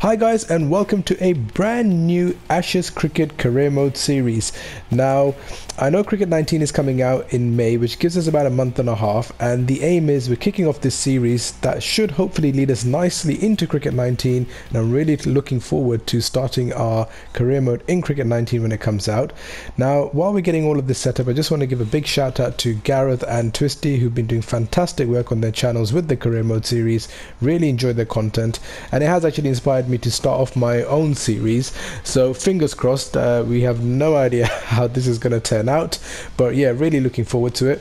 Hi guys and welcome to a brand new Ashes Cricket Career Mode series. Now, I know Cricket 19 is coming out in May, which gives us about a month and a half, and the aim is we're kicking off this series that should hopefully lead us nicely into Cricket 19, and I'm really looking forward to starting our career mode in Cricket 19 when it comes out. Now, while we're getting all of this set up, I just want to give a big shout out to Gareth and Twisty who've been doing fantastic work on their channels with the career mode series. Really enjoyed their content, and it has actually inspired me to start off my own series. So fingers crossed. Uh, we have no idea how this is going to turn out, but yeah, really looking forward to it.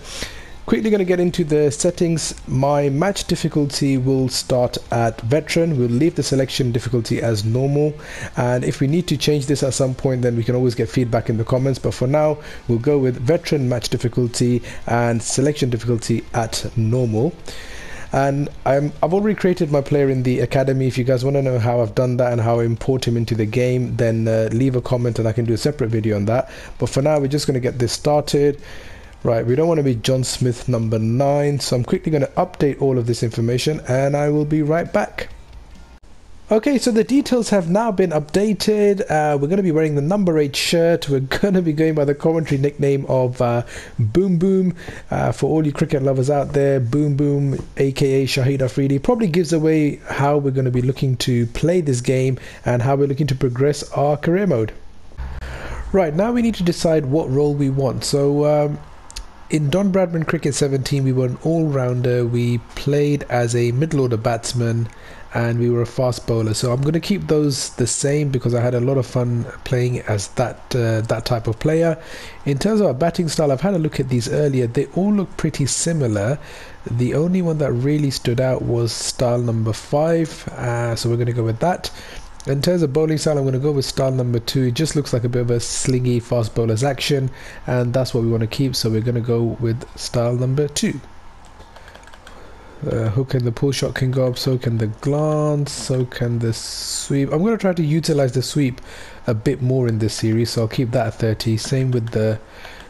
Quickly going to get into the settings. My match difficulty will start at veteran. We'll leave the selection difficulty as normal. And if we need to change this at some point, then we can always get feedback in the comments. But for now, we'll go with veteran match difficulty and selection difficulty at normal and I'm, I've already created my player in the academy. If you guys want to know how I've done that and how I import him into the game, then uh, leave a comment and I can do a separate video on that. But for now, we're just going to get this started. Right, we don't want to be John Smith number 9, so I'm quickly going to update all of this information and I will be right back. Okay, so the details have now been updated. Uh, we're going to be wearing the number 8 shirt. We're going to be going by the commentary nickname of uh, Boom Boom. Uh, for all you cricket lovers out there, Boom Boom, aka Shahid Afridi, probably gives away how we're going to be looking to play this game and how we're looking to progress our career mode. Right, now we need to decide what role we want. So, um, in Don Bradman Cricket 17, we were an all rounder. We played as a middle order batsman and we were a fast bowler. So I'm going to keep those the same because I had a lot of fun playing as that uh, that type of player. In terms of our batting style, I've had a look at these earlier. They all look pretty similar. The only one that really stood out was style number five, uh, so we're going to go with that. In terms of bowling style, I'm going to go with style number two. It just looks like a bit of a slingy fast bowler's action, and that's what we want to keep. So we're going to go with style number two. Uh, hook and the pull shot can go up, so can the glance, so can the sweep. I'm going to try to utilize the sweep a bit more in this series, so I'll keep that at 30. Same with the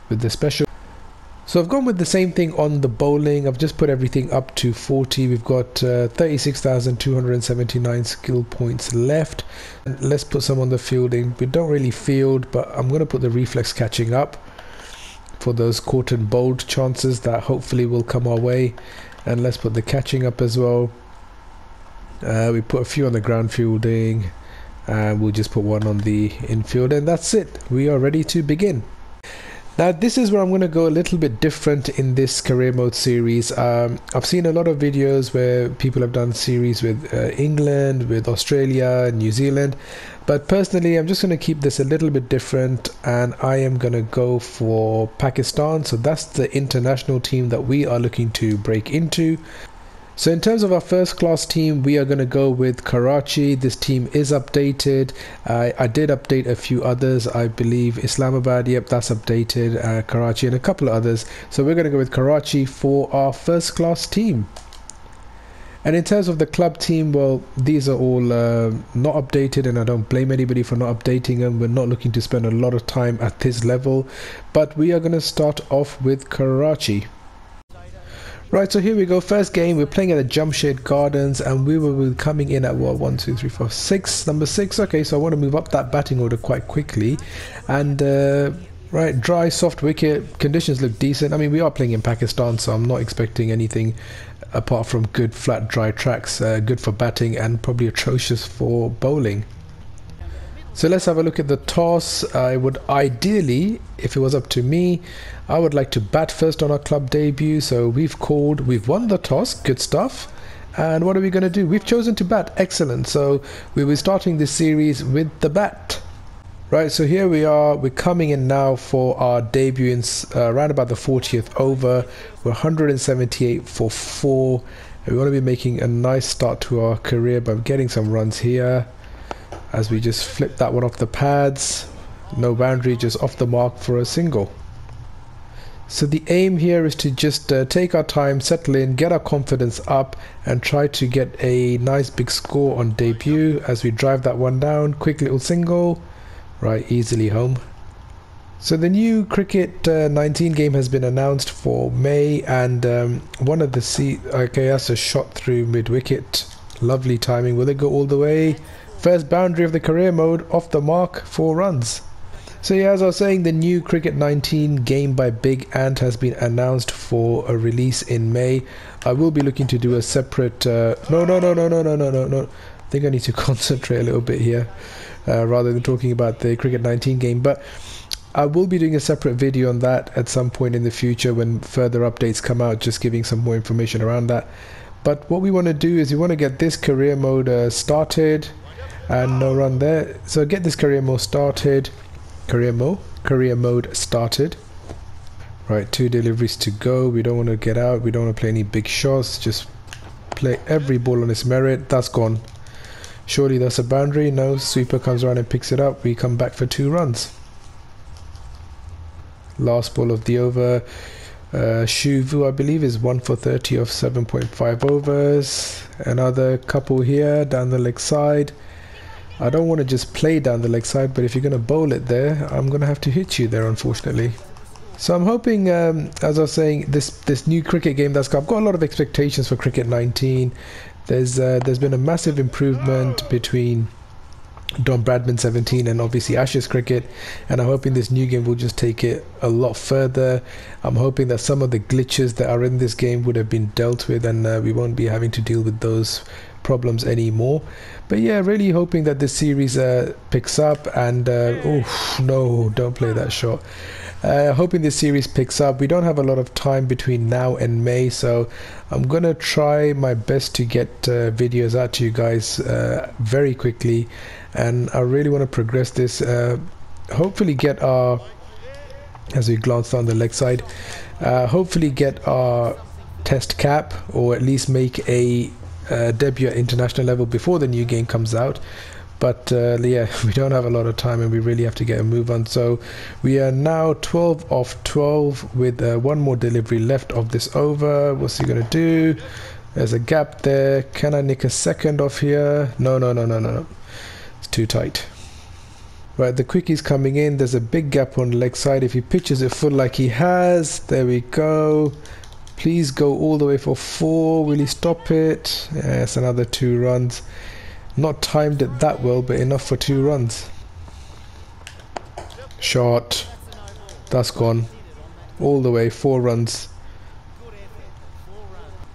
with the special. So I've gone with the same thing on the bowling. I've just put everything up to 40. We've got uh, 36,279 skill points left. And let's put some on the fielding. We don't really field, but I'm going to put the reflex catching up for those caught and bowled chances that hopefully will come our way and let's put the catching up as well. Uh, we put a few on the ground fielding and we'll just put one on the infield and that's it. We are ready to begin now this is where I'm going to go a little bit different in this career mode series. Um, I've seen a lot of videos where people have done series with uh, England, with Australia, New Zealand, but personally I'm just going to keep this a little bit different and I am going to go for Pakistan. So that's the international team that we are looking to break into. So in terms of our first class team, we are going to go with Karachi. This team is updated. Uh, I did update a few others. I believe Islamabad, yep, that's updated. Uh, Karachi and a couple of others. So we're going to go with Karachi for our first class team. And in terms of the club team, well, these are all uh, not updated, and I don't blame anybody for not updating them. We're not looking to spend a lot of time at this level, but we are going to start off with Karachi. Right, so here we go. First game, we're playing at the Jamshed Gardens, and we will be coming in at what one, two, three, four, six. Number six. Okay, so I want to move up that batting order quite quickly, and uh, right, dry, soft wicket conditions look decent. I mean, we are playing in Pakistan, so I'm not expecting anything apart from good flat, dry tracks. Uh, good for batting and probably atrocious for bowling. So let's have a look at the toss. I would ideally, if it was up to me, I would like to bat first on our club debut. So we've called, we've won the toss, good stuff. And what are we going to do? We've chosen to bat, excellent. So we'll be starting this series with the bat. Right, so here we are. We're coming in now for our debut in uh, around about the 40th over. We're 178 for four. And we want to be making a nice start to our career by getting some runs here as we just flip that one off the pads no boundary just off the mark for a single. So the aim here is to just uh, take our time settle in get our confidence up and try to get a nice big score on debut as we drive that one down. Quick little single right easily home. So the new cricket uh, 19 game has been announced for May and um, one of the C okay that's a shot through mid wicket lovely timing. Will it go all the way First boundary of the career mode off the mark, four runs. So yeah, as I was saying, the new Cricket 19 game by Big Ant has been announced for a release in May. I will be looking to do a separate. Uh, no, no, no, no, no, no, no, no. I think I need to concentrate a little bit here, uh, rather than talking about the Cricket 19 game. But I will be doing a separate video on that at some point in the future when further updates come out, just giving some more information around that. But what we want to do is we want to get this career mode uh, started and no run there. So get this career mode started. Career mode career mode started. Right two deliveries to go. We don't want to get out. We don't want to play any big shots. Just play every ball on its merit. That's gone. Surely that's a boundary. No sweeper comes around and picks it up. We come back for two runs. Last ball of the over. Uh, Shuvu I believe is 1 for 30 of 7.5 overs. Another couple here down the leg side I don't want to just play down the leg side, but if you're going to bowl it there, I'm going to have to hit you there, unfortunately. So I'm hoping, um, as I was saying, this this new cricket game that's got, I've got a lot of expectations for Cricket 19. There's uh, there's been a massive improvement between Don Bradman 17 and obviously Ashes cricket, and I'm hoping this new game will just take it a lot further. I'm hoping that some of the glitches that are in this game would have been dealt with, and uh, we won't be having to deal with those problems anymore. But yeah, really hoping that this series uh, picks up and uh, oh no, don't play that shot. Uh, hoping this series picks up. We don't have a lot of time between now and May, so I'm gonna try my best to get uh, videos out to you guys uh, very quickly, and I really want to progress this. Uh, hopefully, get our as we glance down the leg side. hopefully, get our test cap, or at least make a uh, debut at international level before the new game comes out. But uh, yeah, we don't have a lot of time and we really have to get a move on. So we are now 12 of 12 with uh, one more delivery left of this over. What's he going to do? There's a gap there. Can I nick a second off here? No, no, no, no, no, no. It's too tight. Right, the quickie's coming in. There's a big gap on the leg side. If he pitches it full like he has, there we go. Please go all the way for four. Will he stop it? Yes, another two runs. Not timed it that well, but enough for two runs. Shot. That's gone. All the way, four runs.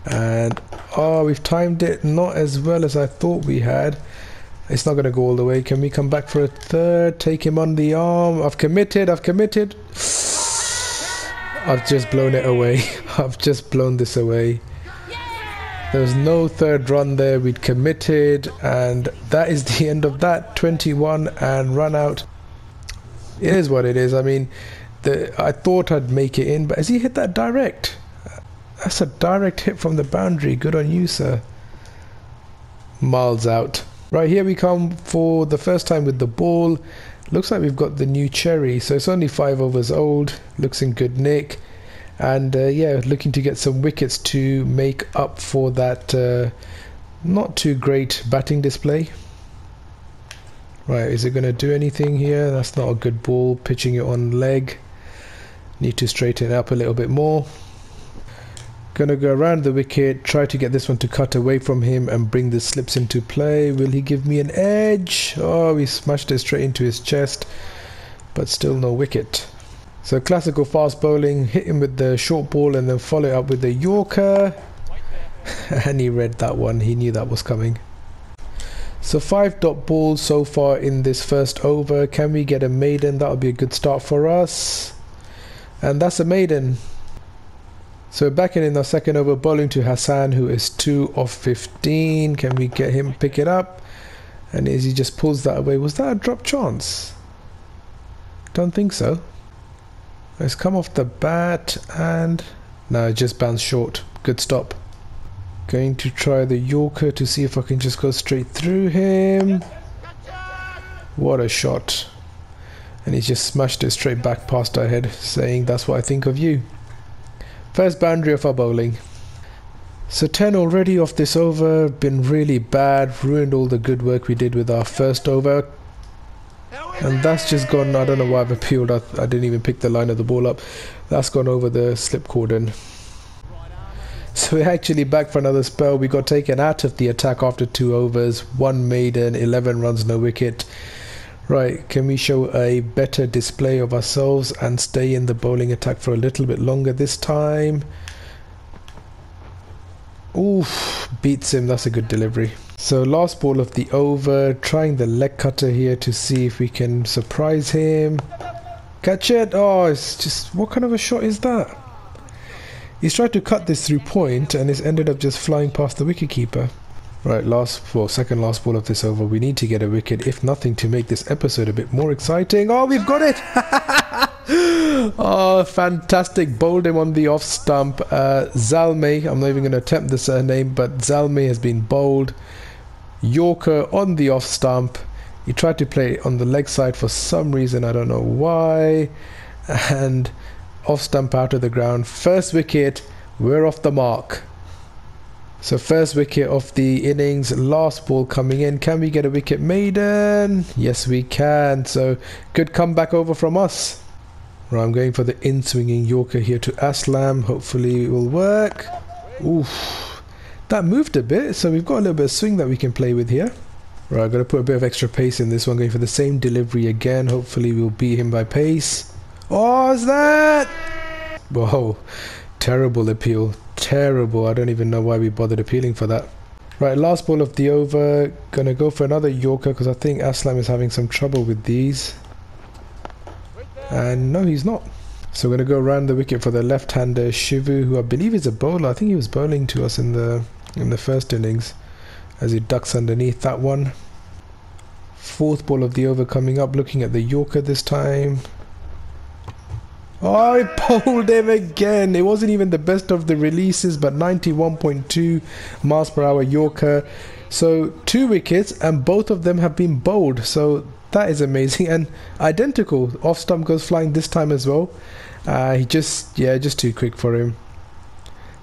And, oh, we've timed it not as well as I thought we had. It's not going to go all the way. Can we come back for a third? Take him on the arm. I've committed. I've committed. I've just blown it away. I've just blown this away. There was no third run there. We'd committed, and that is the end of that. 21 and run out. It is what it is. I mean, the, I thought I'd make it in, but has he hit that direct? That's a direct hit from the boundary. Good on you, sir. Miles out. Right, here we come for the first time with the ball. Looks like we've got the new cherry, so it's only five overs old. Looks in good nick, and uh, yeah, looking to get some wickets to make up for that uh, not too great batting display. Right, is it going to do anything here? That's not a good ball. Pitching it on leg. Need to straighten it up a little bit more. Gonna go around the wicket, try to get this one to cut away from him and bring the slips into play. Will he give me an edge? Oh, he smashed it straight into his chest, but still no wicket. So classical fast bowling, hit him with the short ball and then follow it up with the Yorker. and he read that one, he knew that was coming. So five dot balls so far in this first over. Can we get a maiden? That would be a good start for us. And that's a maiden. So back in in the second over, bowling to Hassan, who is 2 of 15. Can we get him pick it up? And he just pulls that away, was that a drop chance? Don't think so. Let's come off the bat and... No, it just bounced short. Good stop. Going to try the Yorker to see if I can just go straight through him. What a shot. And he just smashed it straight back past our head, saying, that's what I think of you. First boundary of our bowling. So 10 already off this over, been really bad, ruined all the good work we did with our first over. And that's just gone, I don't know why I've appealed, I, I didn't even pick the line of the ball up. That's gone over the slip cordon. So we're actually back for another spell. We got taken out of the attack after two overs, one maiden, 11 runs, no wicket. Right, can we show a better display of ourselves and stay in the bowling attack for a little bit longer this time? Oof, beats him. That's a good delivery. So last ball of the over, trying the leg cutter here to see if we can surprise him. Catch it! Oh, it's just, what kind of a shot is that? He's tried to cut this through point and it's ended up just flying past the wicketkeeper. Right, last, well, second last ball of this over. We need to get a wicket, if nothing, to make this episode a bit more exciting. Oh, we've got it! oh, fantastic. Bowled him on the off stump. Uh, Zalmay, I'm not even going to attempt the surname, but Zalmay has been bowled. Yorker on the off stump. He tried to play on the leg side for some reason, I don't know why. And off stump out of the ground. First wicket, we're off the mark. So first wicket of the innings, last ball coming in. Can we get a wicket maiden? Yes, we can. So good comeback over from us. Right, I'm going for the in-swinging Yorker here to Aslam. Hopefully it will work. Oof. That moved a bit, so we've got a little bit of swing that we can play with here. Right, I've got to put a bit of extra pace in this one, going for the same delivery again. Hopefully we'll beat him by pace. Oh, is that? Whoa, terrible appeal terrible. I don't even know why we bothered appealing for that. Right, last ball of the over. Gonna go for another Yorker because I think Aslam is having some trouble with these. And no, he's not. So we're gonna go around the wicket for the left-hander Shivu, who I believe is a bowler. I think he was bowling to us in the in the first innings, as he ducks underneath that one. Fourth ball of the over coming up, looking at the Yorker this time. Oh, I pulled him again. It wasn't even the best of the releases, but 91.2 miles per hour Yorker. So two wickets, and both of them have been bowled. So that is amazing and identical. Off stump goes flying this time as well. Uh, he just, yeah, just too quick for him.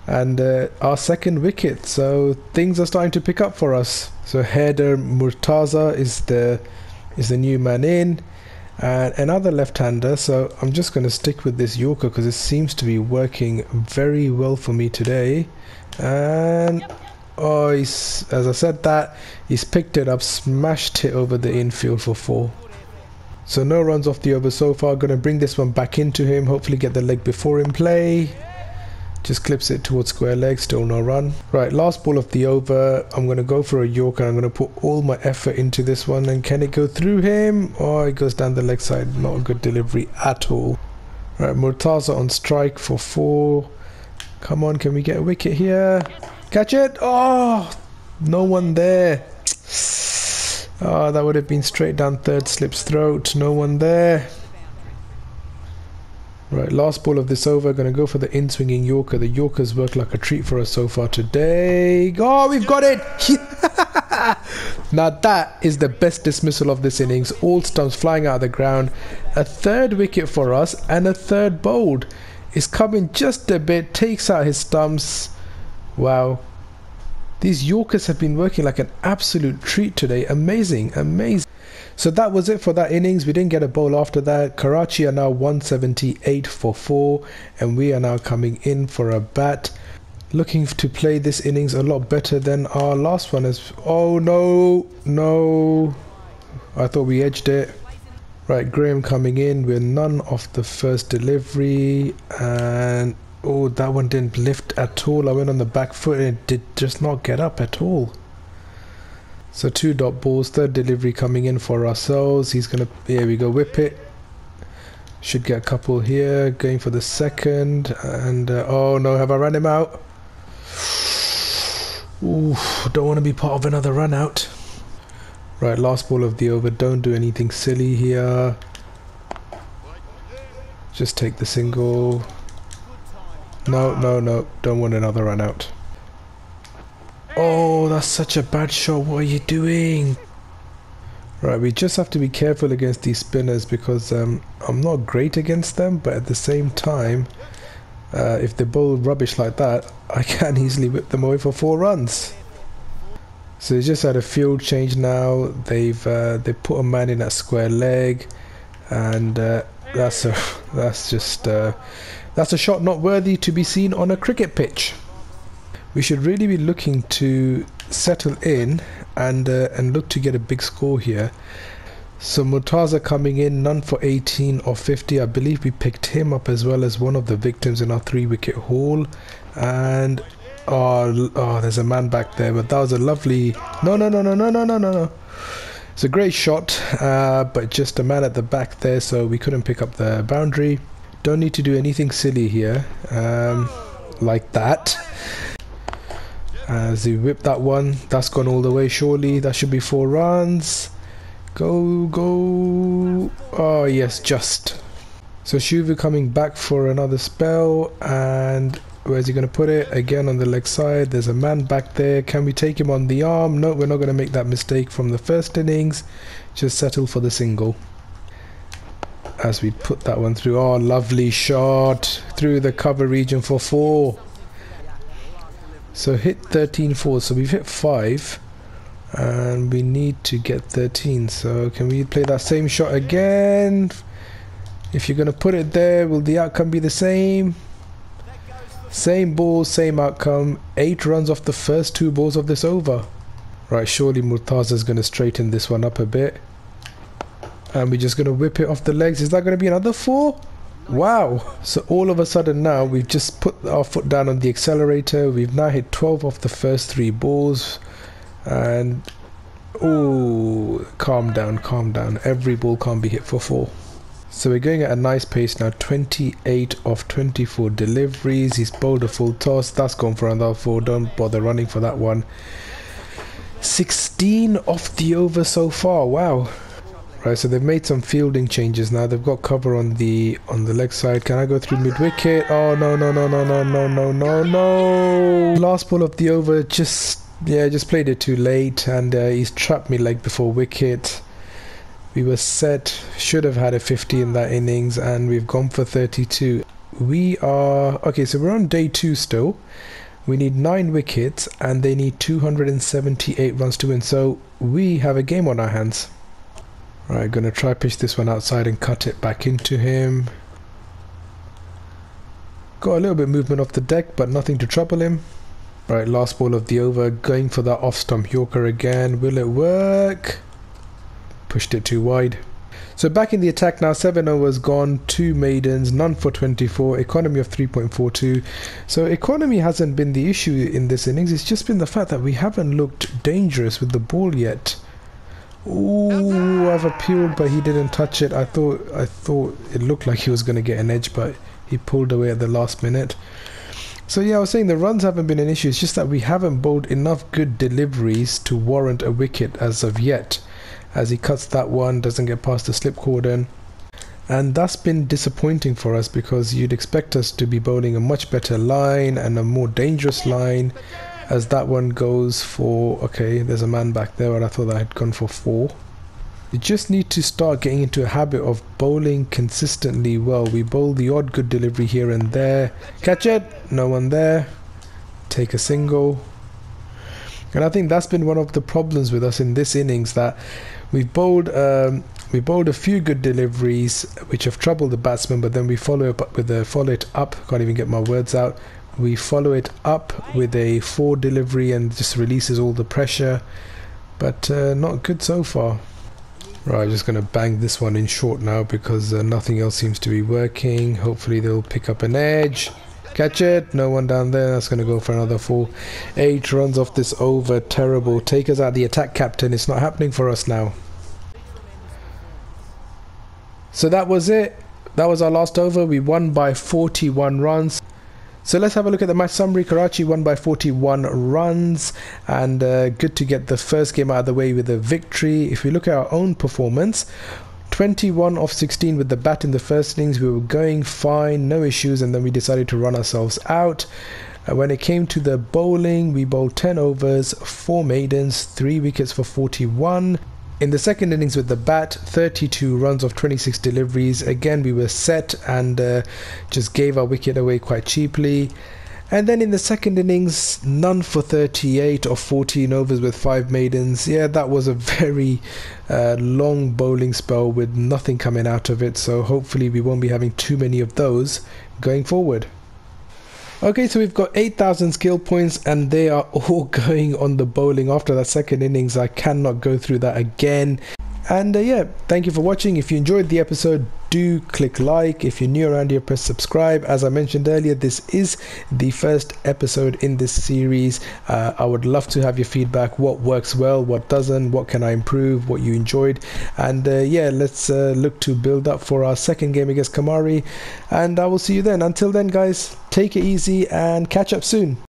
And uh, our second wicket. So things are starting to pick up for us. So Haider Murtaza is the is the new man in and another left-hander so I'm just going to stick with this Yorker because it seems to be working very well for me today. And oh he's, as I said that he's picked it up smashed it over the infield for four. So no runs off the over so far. Going to bring this one back into him hopefully get the leg before him play just clips it towards square leg, still no run. Right, last ball of the over. I'm going to go for a Yorker. I'm going to put all my effort into this one. And can it go through him? Oh, it goes down the leg side. Not a good delivery at all. Right, Murtaza on strike for four. Come on, can we get a wicket here? Catch it! Oh, no one there. Oh, that would have been straight down third slip's throat. No one there. Right, last ball of this over. Going to go for the in-swinging Yorker. The Yorkers work like a treat for us so far today. Oh, we've got it! now that is the best dismissal of this innings. All stumps flying out of the ground. A third wicket for us and a third bowled. Is coming just a bit. Takes out his stumps. Wow. These Yorkers have been working like an absolute treat today. Amazing, amazing. So that was it for that innings. We didn't get a bowl after that. Karachi are now 178 for 4 and we are now coming in for a bat. Looking to play this innings a lot better than our last one. Is oh no, no. I thought we edged it. Right, Graham coming in with none of the first delivery and oh that one didn't lift at all. I went on the back foot and it did just not get up at all. So two dot balls, third delivery coming in for ourselves. He's gonna, here we go, whip it. Should get a couple here, going for the second, and uh, oh no, have I run him out? Ooh, don't want to be part of another run out. Right, last ball of the over, don't do anything silly here. Just take the single. No, no, no, don't want another run out. Oh, that's such a bad shot. What are you doing? Right, we just have to be careful against these spinners because um, I'm not great against them, but at the same time, uh, if they bowl rubbish like that, I can easily whip them away for four runs. So they just had a field change now. They've uh, they put a man in that square leg, and uh, that's a that's just uh, that's a shot not worthy to be seen on a cricket pitch. We should really be looking to settle in and uh, and look to get a big score here. So Murtaza coming in, none for 18 or 50. I believe we picked him up as well as one of the victims in our three wicket haul. And oh, oh, there's a man back there, but that was a lovely. No, no, no, no, no, no, no, no, no. It's a great shot, uh, but just a man at the back there, so we couldn't pick up the boundary. Don't need to do anything silly here, um, like that. As he whipped that one, that's gone all the way surely. That should be four runs. Go, go. Oh, yes, just. So Shuvu coming back for another spell. And where's he going to put it? Again on the leg side. There's a man back there. Can we take him on the arm? No, we're not going to make that mistake from the first innings. Just settle for the single. As we put that one through. Oh, lovely shot. Through the cover region for four. So hit 13 fours. So we've hit 5. And we need to get 13. So can we play that same shot again? If you're going to put it there, will the outcome be the same? Same ball, same outcome. 8 runs off the first two balls of this over. Right, surely Murtaza is going to straighten this one up a bit. And we're just going to whip it off the legs. Is that going to be another 4? Wow. So all of a sudden now we've just put our foot down on the accelerator. We've now hit 12 off the first three balls. And oh, calm down, calm down. Every ball can't be hit for four. So we're going at a nice pace now. 28 of 24 deliveries. He's bowled a full toss. That's gone for another four. Don't bother running for that one. 16 off the over so far. Wow. Right, so they've made some fielding changes now. They've got cover on the on the leg side. Can I go through mid wicket? Oh no no no no no no no no no! Last ball of the over. Just yeah, just played it too late, and uh, he's trapped me leg before wicket. We were set. Should have had a 50 in that innings, and we've gone for 32. We are okay. So we're on day two still. We need nine wickets, and they need 278 runs to win. So we have a game on our hands. Right, gonna try pitch this one outside and cut it back into him. Got a little bit movement off the deck, but nothing to trouble him. Right, last ball of the over, going for that off-stump Yorker again. Will it work? Pushed it too wide. So back in the attack now, 7 overs gone, 2 maidens, none for 24, economy of 3.42. So economy hasn't been the issue in this innings, it's just been the fact that we haven't looked dangerous with the ball yet. Ooh, I've appealed, but he didn't touch it. I thought I thought it looked like he was going to get an edge, but he pulled away at the last minute. So yeah, I was saying the runs haven't been an issue. It's just that we haven't bowled enough good deliveries to warrant a wicket as of yet. As he cuts that one, doesn't get past the slip cordon. And that's been disappointing for us because you'd expect us to be bowling a much better line and a more dangerous line as that one goes for okay there's a man back there but I thought I had gone for four. You just need to start getting into a habit of bowling consistently well. We bowl the odd good delivery here and there. Catch it no one there. Take a single. And I think that's been one of the problems with us in this innings that we've bowled um, we bowled a few good deliveries which have troubled the batsman but then we follow up with a follow it up. Can't even get my words out we follow it up with a four delivery and just releases all the pressure but uh, not good so far. Right just gonna bang this one in short now because uh, nothing else seems to be working. Hopefully they'll pick up an edge. Catch it no one down there. That's gonna go for another four. Eight runs off this over terrible. Take us out the attack captain. It's not happening for us now. So that was it. That was our last over. We won by 41 runs so let's have a look at the match summary. Karachi won by 41 runs, and uh, good to get the first game out of the way with a victory. If we look at our own performance, 21 of 16 with the bat in the first innings, we were going fine, no issues, and then we decided to run ourselves out. Uh, when it came to the bowling, we bowled 10 overs, 4 maidens, 3 wickets for 41. In the second innings with the bat, 32 runs of 26 deliveries. Again, we were set and uh, just gave our wicket away quite cheaply. And then in the second innings, none for 38 or 14 overs with five maidens. Yeah, that was a very uh, long bowling spell with nothing coming out of it. So hopefully, we won't be having too many of those going forward. Okay, so we've got 8,000 skill points and they are all going on the bowling after that second innings. I cannot go through that again. And uh, yeah, thank you for watching. If you enjoyed the episode, do click like. If you're new around here, press subscribe. As I mentioned earlier, this is the first episode in this series. Uh, I would love to have your feedback. What works well, what doesn't, what can I improve, what you enjoyed. And uh, yeah, let's uh, look to build up for our second game against Kamari. And I will see you then. Until then, guys, take it easy and catch up soon.